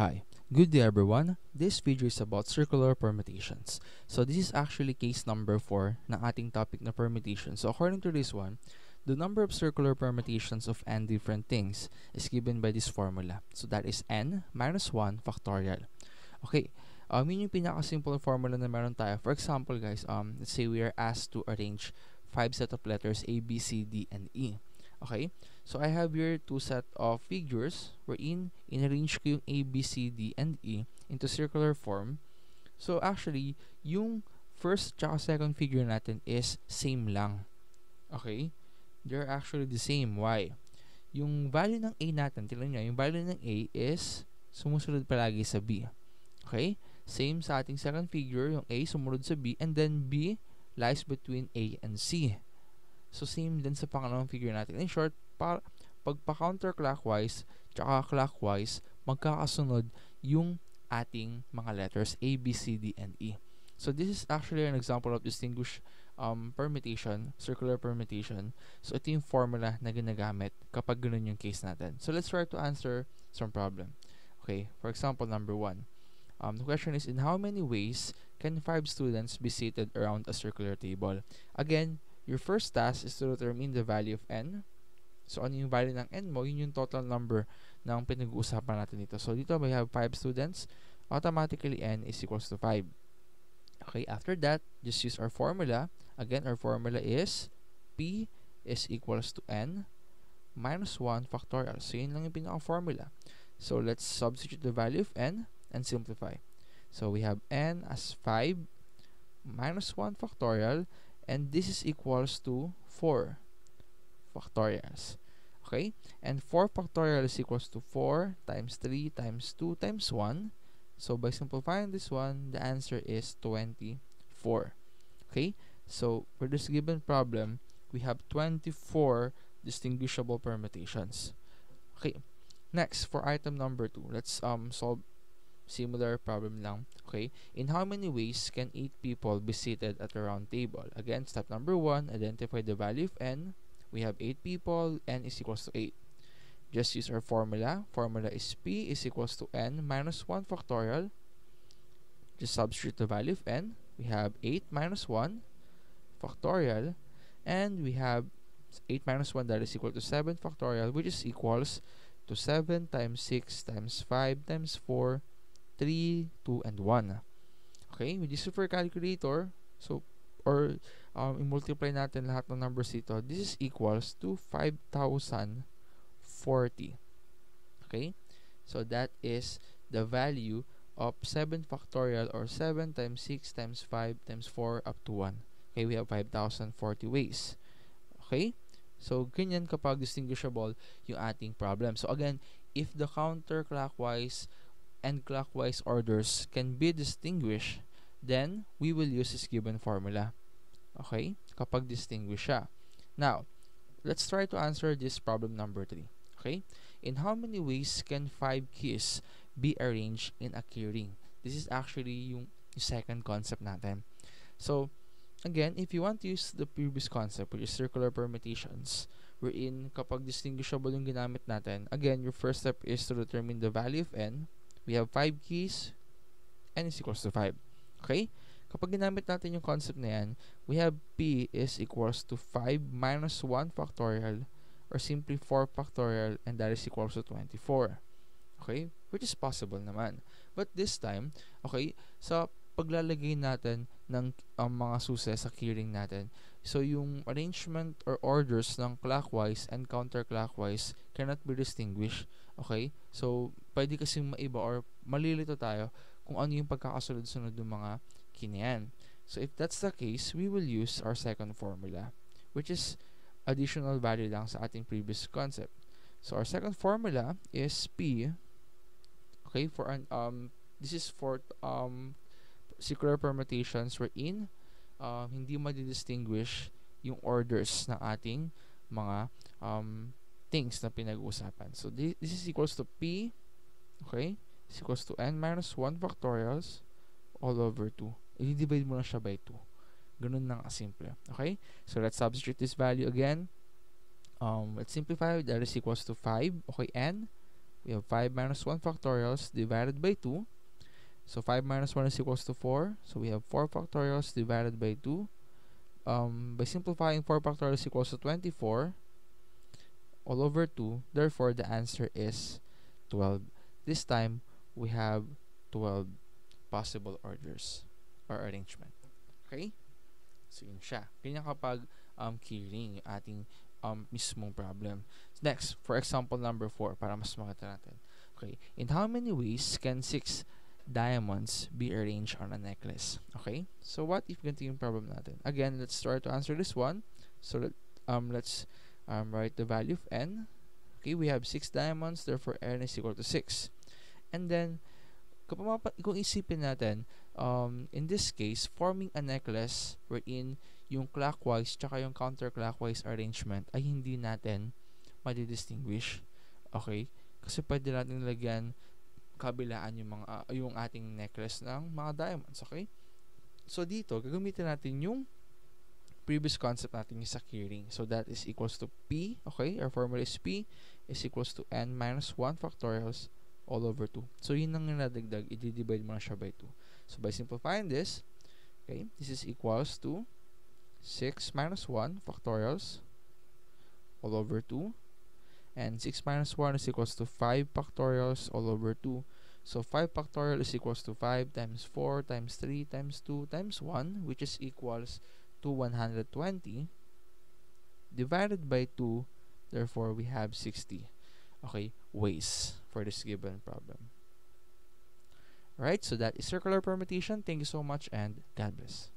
Hi, good day everyone. This video is about circular permutations. So this is actually case number 4 ng ating topic na permutation. So according to this one, the number of circular permutations of n different things is given by this formula. So that is n minus 1 factorial. Okay, um, yun yung pinaka-simple formula na meron tayo. For example guys, um, let's say we are asked to arrange 5 set of letters A, B, C, D, and E. Okay? So, I have here two set of figures wherein in-arrange ko yung A, B, C, D, and E into circular form. So, actually, yung first tsaka second figure natin is same lang. Okay? They're actually the same. Why? Yung value ng A natin, tignan nyo, yung value ng A is sumusunod palagi sa B. Okay? Same sa ating second figure, yung A sumunod sa B, and then B lies between A and C. So, same din sa pangalawang figure natin. In short, pa, pag pa-counterclockwise tsaka clockwise, magkakasunod yung ating mga letters A, B, C, D, and E. So, this is actually an example of distinguished um, permutation, circular permutation. So, ito yung formula na ginagamit kapag ganun yung case natin. So, let's try to answer some problem. Okay, for example, number one. Um, the question is, in how many ways can five students be seated around a circular table? Again, your first task is to determine the value of n. So, ano yung value ng n mo? Yun yung total number ng pinag-uusapan natin dito. So, dito we have 5 students. Automatically, n is equals to 5. Okay, after that, just use our formula. Again, our formula is p is equals to n minus 1 factorial. So, yun lang yung pinaka-formula. So, let's substitute the value of n and simplify. So, we have n as 5 minus 1 factorial and this is equals to 4 factorials. Okay? And 4 factorial is equals to 4 times 3 times 2 times 1. So, by simplifying this one, the answer is 24. Okay? So, for this given problem, we have 24 distinguishable permutations. Okay. Next, for item number 2, let's um solve similar problem lang. Okay, in how many ways can 8 people be seated at a round table? Again, step number 1, identify the value of n. We have 8 people, n is equals to 8. Just use our formula. Formula is p is equals to n minus 1 factorial. Just substitute the value of n. We have 8 minus 1 factorial. And we have 8 minus 1 that is equal to 7 factorial, which is equals to 7 times 6 times 5 times 4 3, 2, and 1. Okay, with this super calculator, so, or um, i-multiply natin lahat ng numbers dito, this is equals to 5,040. Okay, so that is the value of 7 factorial or 7 times 6 times 5 times 4 up to 1. Okay, we have 5,040 ways. Okay, so ganyan kapag distinguishable yung ating problem. So again, if the counterclockwise and clockwise orders can be distinguished, then we will use this given formula. Okay? Kapag distinguish siya. Now, let's try to answer this problem number 3. Okay? In how many ways can 5 keys be arranged in a key ring? This is actually yung, yung second concept natin. So, again, if you want to use the previous concept, which is circular permutations, wherein kapag distinguishable yung ginamit natin, again, your first step is to determine the value of n, we have 5 keys, n is equals to 5. Okay? Kapag ginamit natin yung concept na yan, we have p is equals to 5 minus 1 factorial or simply 4 factorial and that is equals to 24. Okay? Which is possible naman. But this time, okay, sa paglalagay natin ng um, mga susi sa keyring natin, so yung arrangement or orders ng clockwise and counterclockwise cannot be distinguished Okay? So, pwede kasing maiba or malilito tayo kung ano yung pagkakasunod-sunod ng mga kinayan. So, if that's the case, we will use our second formula, which is additional value lang sa ating previous concept. So, our second formula is P, okay, for an, um, this is for, um, circular permutations wherein, um, hindi madidistinguish yung orders ng ating mga, um, things na pinag-uusapan. So, this, is equals to P, okay, is equals to N minus 1 factorials all over 2. I-divide mo na siya by 2. Ganun lang kasimple. Okay? So, let's substitute this value again. Um, let's simplify. That is equals to 5. Okay, N we have 5 minus 1 factorials divided by 2. So 5 minus 1 is equals to 4. So we have 4 factorials divided by 2. Um, by simplifying 4 factorials equals to 24 all over 2. Therefore, the answer is 12. This time, we have 12 possible orders or arrangement. Okay? So, yun siya. Ganyan kapag um, keyring yung ating um, mismong problem. Next, for example number 4, para mas makita natin. Okay, in how many ways can 6 diamonds be arranged on a necklace? Okay, so what if ganito yung problem natin? Again, let's try to answer this one. So, let, um, let's um, write the value of n. Okay, we have 6 diamonds, therefore n is equal to 6. And then, kung isipin natin, um, in this case, forming a necklace wherein yung clockwise tsaka yung counterclockwise arrangement ay hindi natin madidistinguish. Okay? Kasi pwede natin lagyan kabilaan yung mga uh, yung ating necklace ng mga diamonds, okay? So dito, gagamitin natin yung previous concept natin yung sa keyring. So that is equals to P, okay? Our formula is P is equals to N minus 1 factorials all over 2. So yun ang nadagdag, i-divide mo na siya by 2. So by simplifying this, okay, this is equals to 6 minus 1 factorials all over 2 and 6 minus 1 is equals to 5 factorials all over 2 so 5 factorial is equals to 5 times 4 times 3 times 2 times 1 which is equals to 120 divided by 2 therefore we have 60 okay ways for this given problem Alright, so that is circular permutation. Thank you so much and God bless.